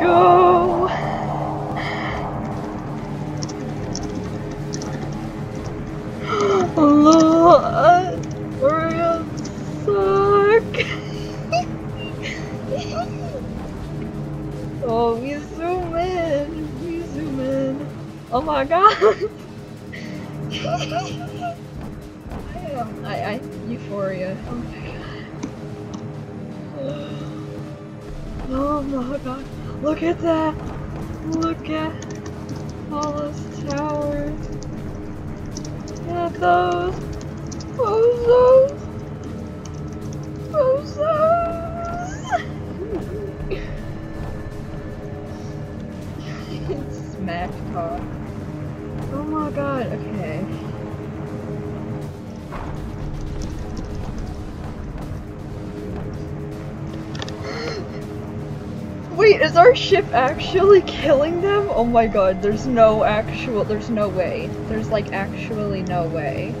go. Oh, we zoom in. We zoom in. Oh my god. I am. I, I. Euphoria. Oh my god. Oh my god. Look at that! Look at all those towers. Look at those. Those. Those. Those. Smack talk. Oh my god, okay. Is our ship actually killing them? Oh my god, there's no actual- there's no way. There's like actually no way.